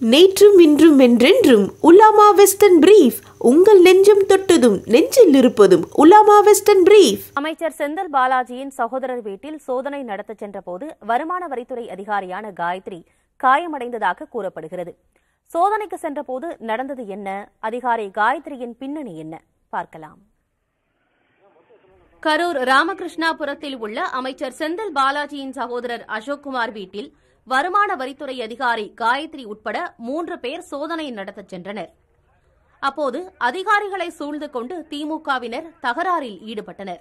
நேற்றும் இன்றும் என்றென்றும் உலாமா வெஸ்டர்ன் பிரீஃப். உங்கள் நெஞ்சம் தொட்டதும் நெஞ்சில் இருப்பதும் உலாமா வெஸ்டர்ன் பிரீஃப். அமைச்சர் செந்தில் பாலாஜியின் சகோதரர் வீட்டில் சோதனை நடத்தச் சென்றபோது வருமான வரித்துறை அதிகாரியான காயத்ரி காயமடைந்ததாக கூறப்படுகிறது. சோதனைக்கு சென்றபோது நடந்தது என்ன? அதிகாரி காயத்ரியின் பின்னணி என்ன? பார்க்கலாம். கரூர் ராமகிருஷ்ணாபுரத்தில் உள்ள அமைச்சர் செந்தில் பாலாஜியின் சகோதரர் அசோக்குமார் வீட்டில் வருமான வரித்துறை அதிகாரி காயத்ரி உட்பட மூன்று பேர் சோதனை நடத்தச் சென்றனர். அப்போது அதிகாரிகளை சூழ்ந்து கொண்டு திமுகவினர் தகராறில் ஈடுபட்டனர்.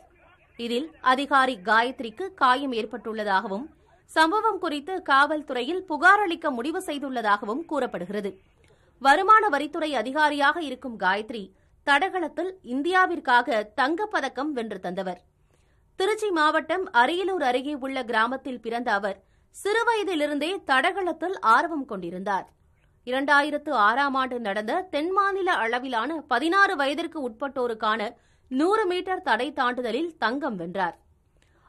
இதில் அதிகாரி காயத்ரிக்கு காயம் ஏற்பட்டுள்ளதாகவும் சம்பவம் குறித்து காவல்துறையில் புகார் அளிக்க முடிவு செய்துள்ளதாகவும் கூறப்படுகிறது. வருமான வரித்துறை அதிகாரியாக இருக்கும் காயத்ரி தடகளத்தில் இந்தியாவிற்காக தங்கப்பதக்கம் வென்று தந்தவர். திருச்சி மாவட்டம் அரியலூர் அருகே உள்ள கிராமத்தில் பிறந்த அவர் சிறுவயதிலிருந்தே தடகளத்தில் ஆர்வம் கொண்டிருந்தார். இரண்டாயிரத்து ஆறாம் ஆண்டு நடந்த தென்மாநில அளவிலான பதினாறு வயதிற்கு உட்பட்டோருக்கான நூறு மீட்டர் தடை தாண்டுதலில் தங்கம் வென்றார்.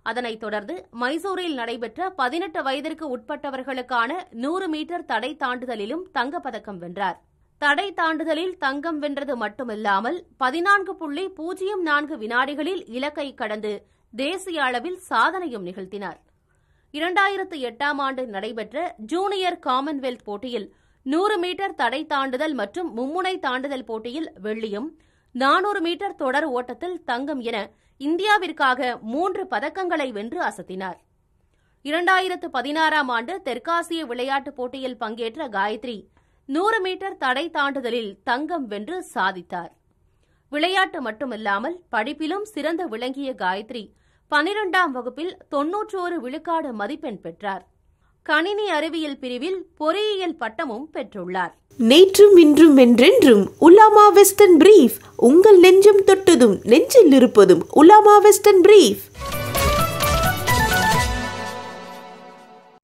அதனைத் தொடர்ந்து மைசூரில் நடைபெற்ற பதினெட்டு வயதிற்கு உட்பட்டவர்களுக்கான நூறு மீட்டர் தடை தாண்டுதலிலும் தங்கப்பதக்கம் வென்றார். தடை தாண்டுதலில் தங்கம் வென்றது மட்டுமில்லாமல் பதினான்கு புள்ளி பூஜ்ஜியம் நான்கு வினாடிகளில் இலக்கை கடந்து தேசிய அளவில் சாதனையும் நிகழ்த்தினார். இரண்டாயிரத்து எட்டாம் ஆண்டு நடைபெற்ற ஜூனியர் காமன்வெல்த் போட்டியில் நூறு மீட்டர் தடை தாண்டுதல் மற்றும் மும்முனை தாண்டுதல் போட்டியில் வெள்ளியும் நானூறு மீட்டர் தொடர் ஓட்டத்தில் தங்கம் என இந்தியாவிற்காக மூன்று பதக்கங்களை வென்று அசத்தினார். இரண்டாயிரத்து பதினாறாம் ஆண்டு தெற்காசிய விளையாட்டுப் போட்டியில் பங்கேற்ற காயத்ரி நூறு மீட்டர் தடை தாண்டுதலில் தங்கம் வென்று சாதித்தார். விளையாட்டு மட்டுமில்லாமல் படிப்பிலும் சிறந்து விளங்கிய காயத்ரி பனிரெண்டாம் வகுப்பில் தொன்னூற்றோரு விழுக்காடு மதிப்பெண் பெற்றார். கணினி அறிவியல் பிரிவில் பொறியியல் பட்டமும் பெற்றுள்ளார். நேற்றும் இன்றும் என்றென்றும் உலாமா வெஸ்டர்ன் பிரீஃப் உங்கள் நெஞ்சம் தொட்டதும் நெஞ்சில் இருப்பதும் உலாமா வெஸ்டர்ன் பிரீஃப்.